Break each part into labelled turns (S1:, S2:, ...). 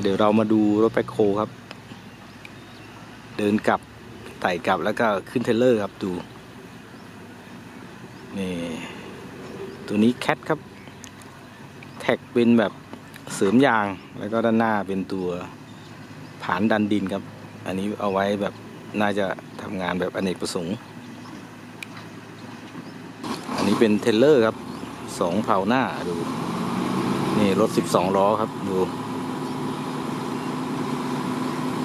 S1: เดี๋ยวเรามาดูรถแบคโฮครับ เดินกลับไต่กลับแล้วก็ขึ้นเทรลเลอร์ครับดู นี่ ตัวนี้ CAT ครับ track เป็นแบบเสริมยาง แล้วก็ด้านหน้าเป็นตัวผานดันดินครับ อันนี้เอาไว้แบบน่าจะทำงานแบบอเนกประสงค์ อันนี้เป็นเทรลเลอร์ครับสองเผาหน้าดู นี่รถสิบสองล้อครับดู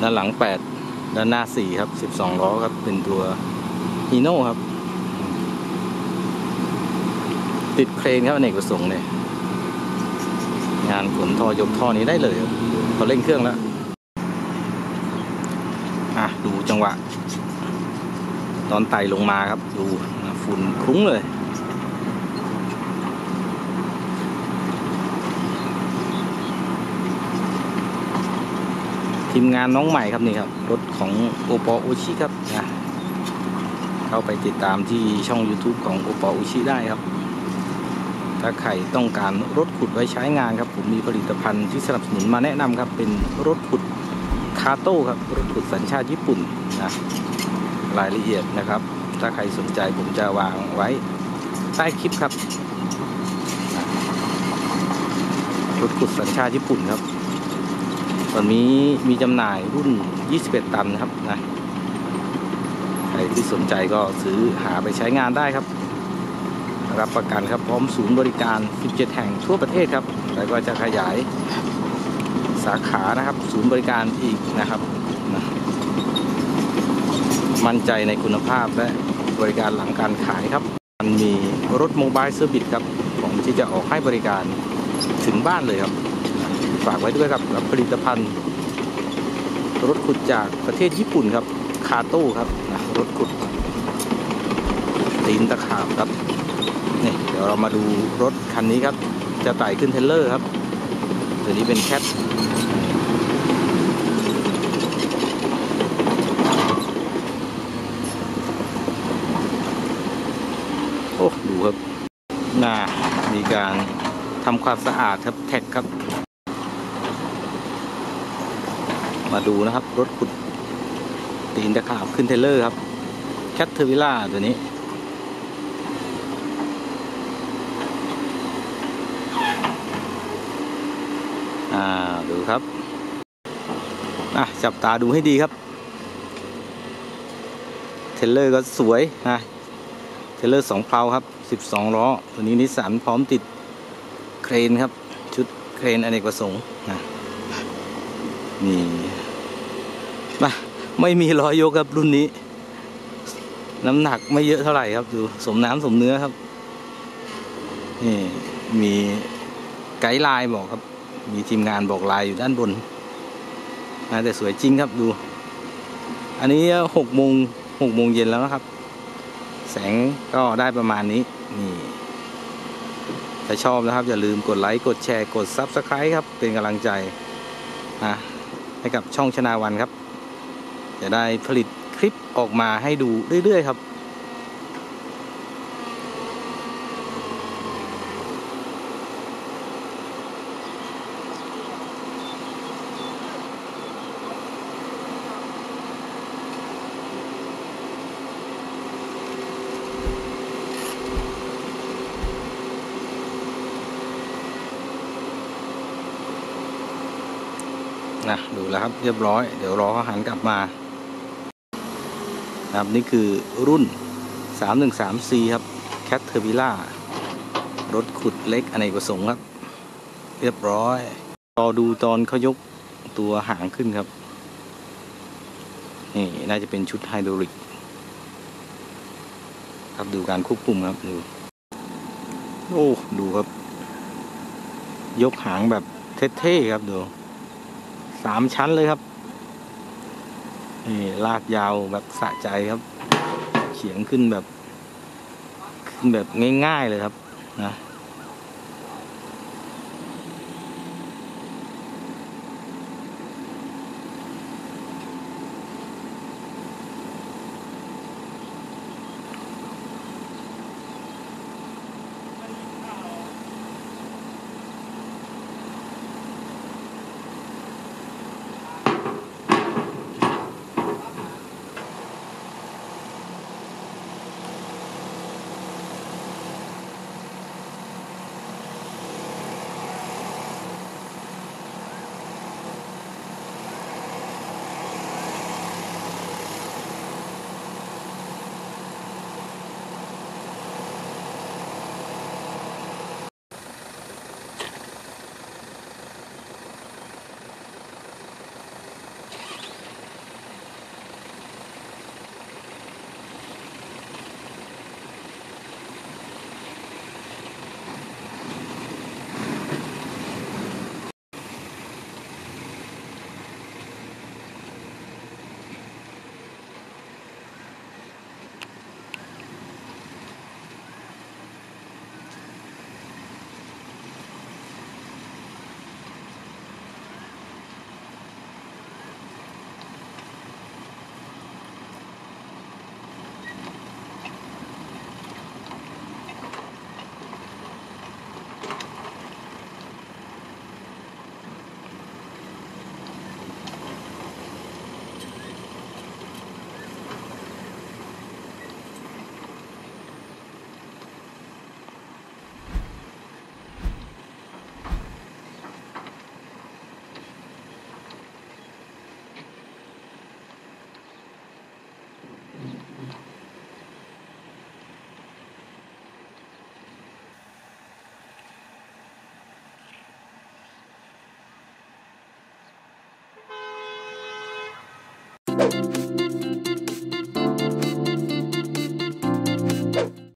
S1: ด้านหลังแปดด้านหน้าสี่ครับสิบสองล้อครับ เป็นตัวฮีโน่ครับ ติดเครนครับอเนกประสงค์เนี่ยงานขนท่อยกท่อนี้ได้เลยพอเร่งเครื่องแล้ว อะ ดูจังหวะ ตอนไต่ลงมาครับ ดูฝุ่นคลุ้งเลย ทีมงานน้องใหม่ครับนี่ครับ รถของโอปอโอชิครับนะเข้าไปติดตามที่ช่อง YouTube ของโอปอโอชิได้ครับ ถ้าใครต้องการรถขุดไว้ใช้งานครับ ผมมีผลิตภัณฑ์ที่สนับสนุนมาแนะนำครับ เป็นรถขุดคาโต้ครับ รถขุดสัญชาติญี่ปุ่นนะรายละเอียดนะครับ ถ้าใครสนใจผมจะวางไว้ใต้คลิปครับรถขุดสัญชาติญี่ปุ่นครับ ตอนนี้มีจำหน่ายรุ่น 21 ตันครับนะใครที่สนใจก็ซื้อหาไปใช้งานได้ครับ รับประกันครับพร้อมศูนย์บริการ 17 แห่งทั่วประเทศครับ แล้วก็จะขยายสาขานะครับ ศูนย์บริการอีกนะครับนะมั่นใจในคุณภาพและบริการหลังการขายครับ มันมีรถโมบายเซอร์วิสครับ ผมที่จะออกให้บริการถึงบ้านเลยครับ ฝากไว้ด้วยครับกับผลิตภัณฑ์ รถขุดจากประเทศญี่ปุ่นครับ คาโต้ครับนะรถขุดตีนตะขาบครับนี่เดี๋ยวเรามาดูรถคันนี้ครับ จะไต่ขึ้นเทรลเลอร์ครับตัวนี้เป็น CAT โอ้ดูครับน่ามีการทำความสะอาดครับ track ครับ มาดูนะครับ รถขุดตีนตะขาบขึ้นเทรลเลอร์ครับ Caterpillar ตัวนี้ อ่า ดูครับ อะ จับตาดูให้ดีครับ เทรลเลอร์ก็สวยนะเทรลเลอร์สองเพลาครับสิบสองล้อ ตัวนี้นิสสันพร้อมติดเครนครับ ชุดเครนอเนกประสงค์นะนี่ มาไม่มีรอยยกครับรุ่นนี้ น้ำหนักไม่เยอะเท่าไหร่ครับดูสมน้ำสมเนื้อครับนี่มีไกด์ไลน์บอกครับ มีทีมงานบอกลายอยู่ด้านบนนะแต่สวยจริงครับดู อันนี้หกโมงหกโมงเย็นแล้วนะครับ แสงก็ได้ประมาณนี้ นี่ ถ้าชอบนะครับ อย่าลืมกดไลค์ กดแชร์ กด Subscribe ครับ เป็นกำลังใจนะให้กับช่องชนาวันครับ จะได้ผลิตคลิปออกมาให้ดูเรื่อย ๆ ครับนะดูแล้วครับเรียบร้อย เดี๋ยวรอเขาหันกลับมา ครับ นี่คือรุ่น 313C ครับ Cat t e r v i l a รถขุดเล็กอเนกประสงค์ครับ เรียบร้อย รอดูตอนเขายกตัวหางขึ้นครับ นี่น่าจะเป็นชุดไฮดรอลิก ครับดูการควบคุมครับดูโอ้ ดูครับ ยกหางแบบเท่ๆครับดูสามชั้นเลยครับ นี่ลากยาวแบบสะใจครับเฉียงขึ้นแบบ ขึ้นแบบง่ายๆเลยครับนะ ครับ